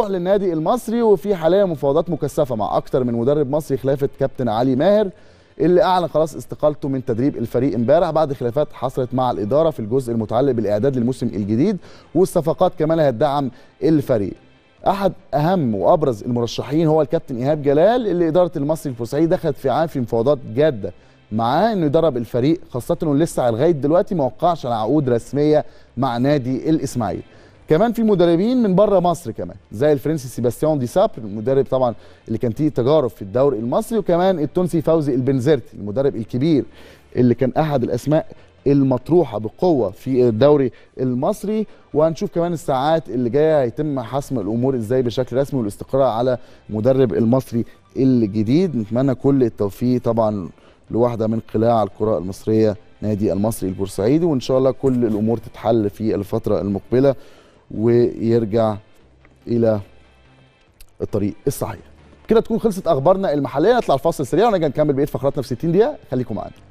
نروح للنادي المصري وفي حاليا مفاوضات مكثفة مع أكتر من مدرب مصري خلافة كابتن علي ماهر اللي أعلن خلاص استقالته من تدريب الفريق امبارح بعد خلافات حصلت مع الإدارة في الجزء المتعلق بالإعداد للموسم الجديد والصفقات كمان هتدعم الفريق. أحد أهم وأبرز المرشحين هو الكابتن إيهاب جلال اللي إدارة المصري البورسعيدي دخلت في عام في مفاوضات جادة معاه إنه يدرب الفريق خاصة إنه لسه لغاية دلوقتي ما وقعش على عقود رسمية مع نادي الإسماعيلي. كمان في مدربين من بره مصر كمان زي الفرنسي سيباستيان دي سابر المدرب طبعا اللي كان فيه تجارب في الدوري المصري وكمان التونسي فوزي البنزرتي المدرب الكبير اللي كان أحد الأسماء المطروحة بقوة في الدوري المصري. وهنشوف كمان الساعات اللي جاية هيتم حسم الأمور إزاي بشكل رسمي والاستقرار على مدرب المصري الجديد. نتمنى كل التوفيق طبعا لواحدة من قلاع الكرة المصرية نادي المصري البورسعيدي. وإن شاء الله كل الأمور تتحل في الفترة المقبلة. ويرجع إلى الطريق الصحيح. كده تكون خلصت أخبارنا المحلية. نطلع الفاصل سريع ونرجع نكمل بقية فقراتنا في 60 دقيقة. خليكم معانا.